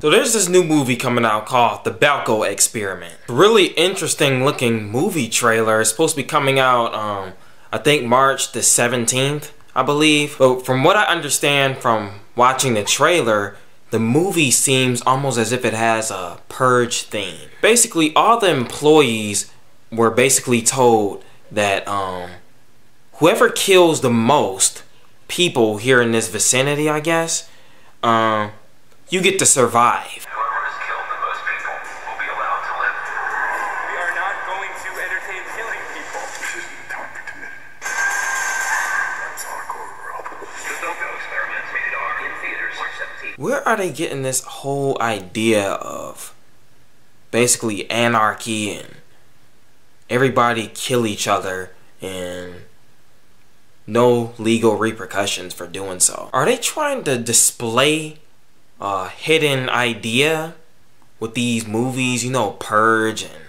So there's this new movie coming out called The Belko Experiment. Really interesting looking movie trailer. It's supposed to be coming out, um, I think March the 17th, I believe. But from what I understand from watching the trailer, the movie seems almost as if it has a purge theme. Basically, all the employees were basically told that um, whoever kills the most people here in this vicinity, I guess, um, you get to survive. Whoever has killed the most people will be allowed to live. We are not going to entertain killing people. This isn't the time for timidity. That's hardcore, Rob. The Belko Experiment, rated R, in theaters March 17th. Where are they getting this whole idea of basically anarchy and everybody kill each other and no legal repercussions for doing so? Are they trying to display uh, hidden idea with these movies, you know, Purge and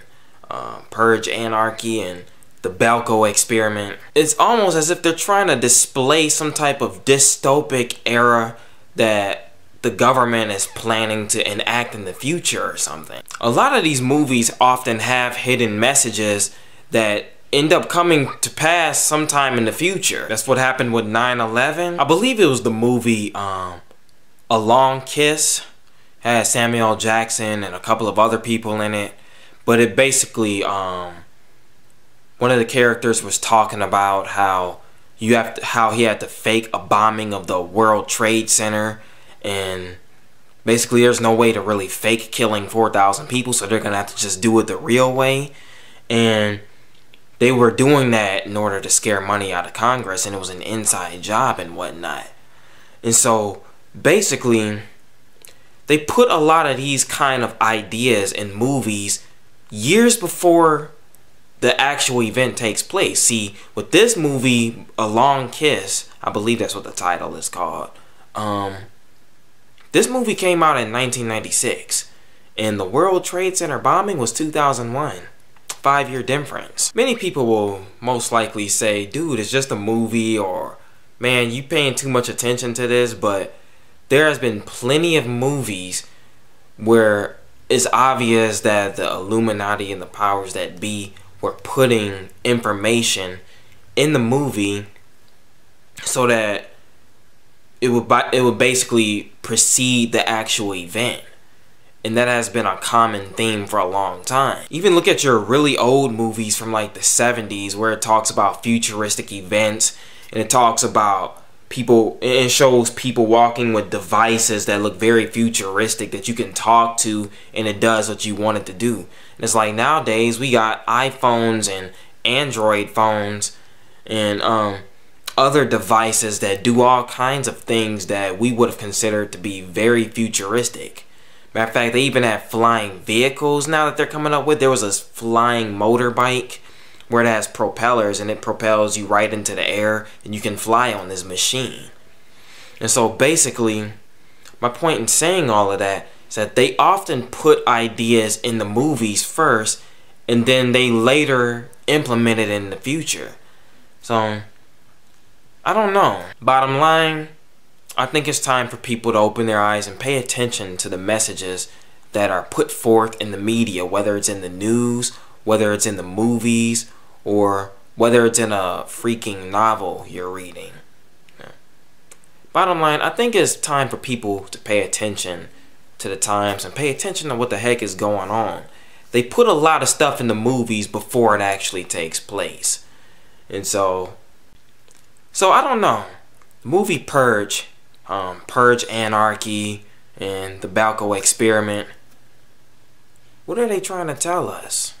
uh, Purge Anarchy and the Belko experiment. It's almost as if they're trying to display some type of dystopic era that the government is planning to enact in the future or something. A lot of these movies often have hidden messages that end up coming to pass sometime in the future. That's what happened with 9-11. I believe it was the movie um, a Long Kiss had Samuel Jackson and a couple of other people in it, but it basically um, one of the characters was talking about how you have to, how he had to fake a bombing of the World Trade Center and basically there's no way to really fake killing 4,000 people so they're gonna have to just do it the real way and they were doing that in order to scare money out of Congress and it was an inside job and whatnot. And so basically they put a lot of these kind of ideas in movies years before the actual event takes place. See, with this movie, A Long Kiss, I believe that's what the title is called. Um, this movie came out in 1996, and the World Trade Center bombing was 2001. Five year difference. Many people will most likely say, dude, it's just a movie, or man, you paying too much attention to this, but there has been plenty of movies where it's obvious that the Illuminati and the powers that be were putting information in the movie so that it would it would basically precede the actual event. And that has been a common theme for a long time. Even look at your really old movies from like the 70s where it talks about futuristic events and it talks about people it shows people walking with devices that look very futuristic that you can talk to and it does what you want it to do. And it's like nowadays we got iphones and android phones and um, other devices that do all kinds of things that we would have considered to be very futuristic. Matter of fact they even have flying vehicles now that they're coming up with. There was a flying motorbike where it has propellers and it propels you right into the air and you can fly on this machine. And so basically, my point in saying all of that is that they often put ideas in the movies first and then they later implement it in the future. So, I don't know. Bottom line, I think it's time for people to open their eyes and pay attention to the messages that are put forth in the media, whether it's in the news, whether it's in the movies, or whether it's in a freaking novel you're reading. Bottom line, I think it's time for people to pay attention to the times and pay attention to what the heck is going on. They put a lot of stuff in the movies before it actually takes place. And so, so I don't know. The movie Purge, um, Purge Anarchy, and the Belko Experiment. What are they trying to tell us?